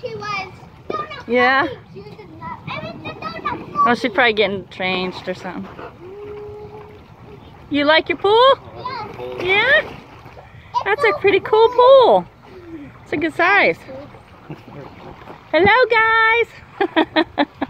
she was. Donut Yeah? She was Oh, she's probably getting changed or something. You like your pool? Yeah. Yeah? That's a pretty cool pool. It's a good size. Hello, guys.